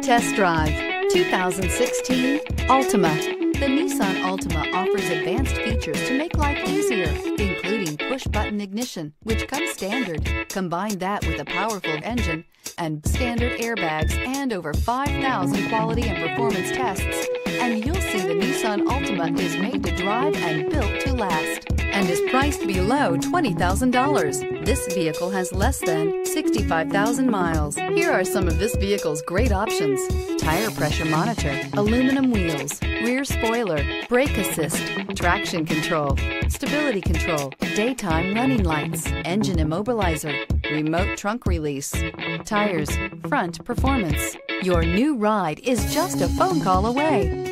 test drive 2016 Altima. The Nissan Altima offers advanced features to make life easier, including push-button ignition, which comes standard. Combine that with a powerful engine and standard airbags and over 5,000 quality and performance tests, and you'll see the Nissan Altima is made to drive and built to last and is priced below $20,000. This vehicle has less than 65,000 miles. Here are some of this vehicle's great options. Tire pressure monitor, aluminum wheels, rear spoiler, brake assist, traction control, stability control, daytime running lights, engine immobilizer, remote trunk release, tires, front performance. Your new ride is just a phone call away.